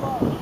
Oh.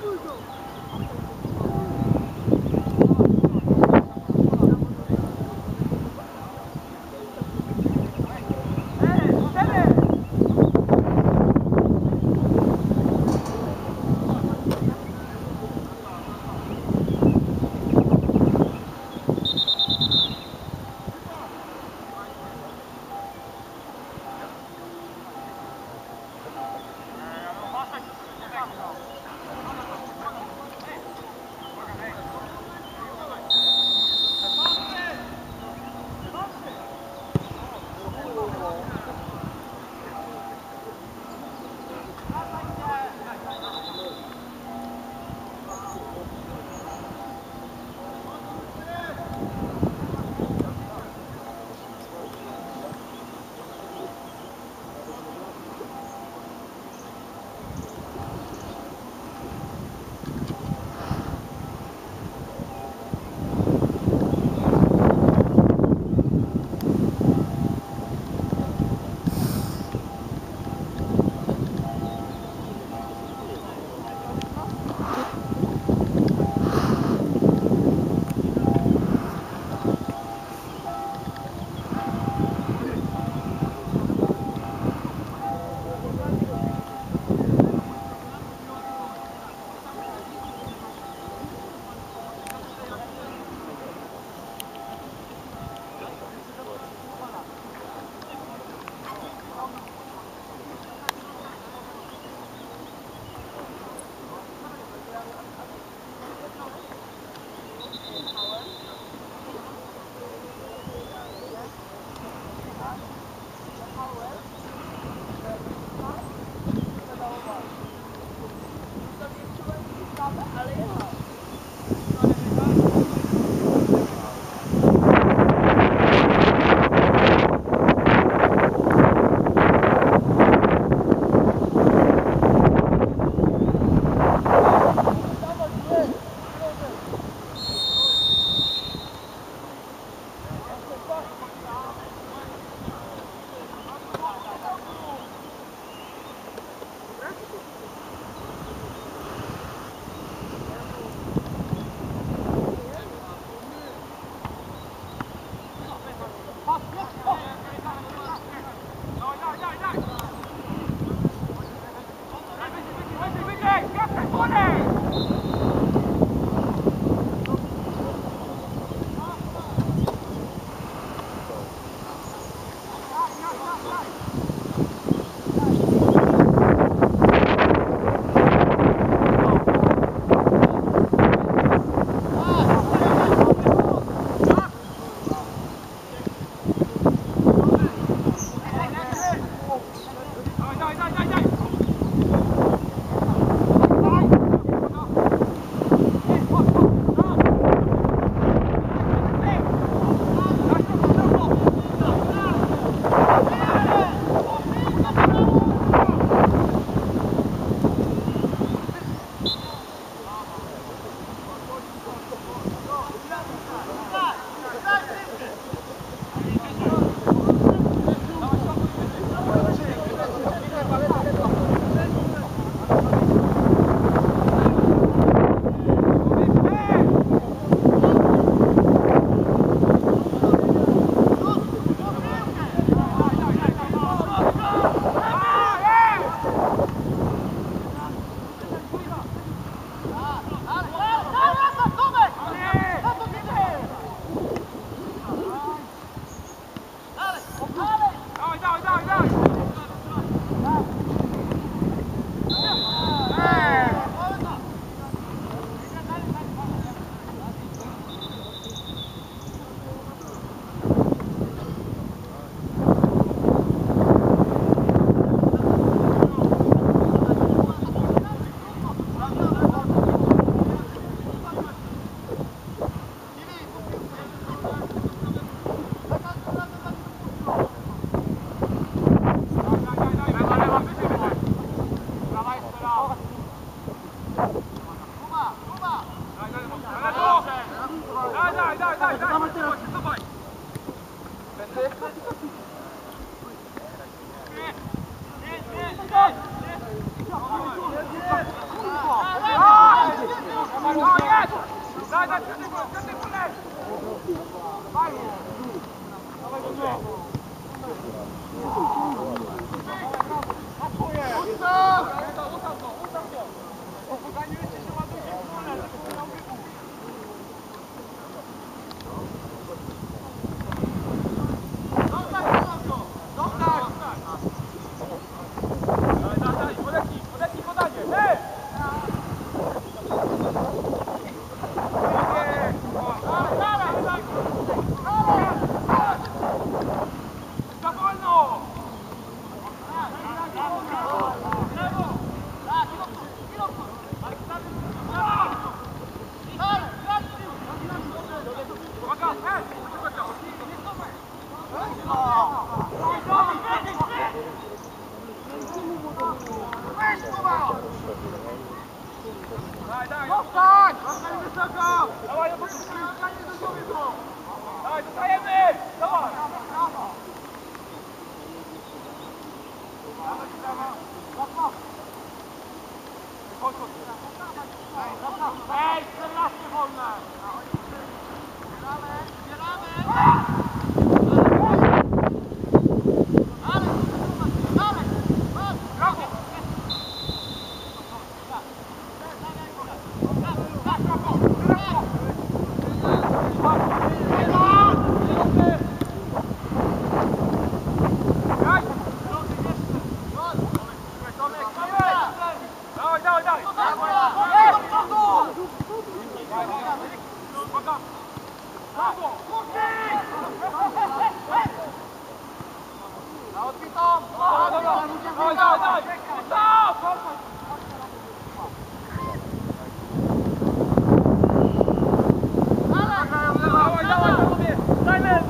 どうぞ。Daj, daj. Zostań! Zostań wysoko! Dawaj, no to Dawaj, dostajemy! Dawaj! Ej, 14 wolne! Dawaj, dawaj, Sai mesmo!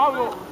Paulo.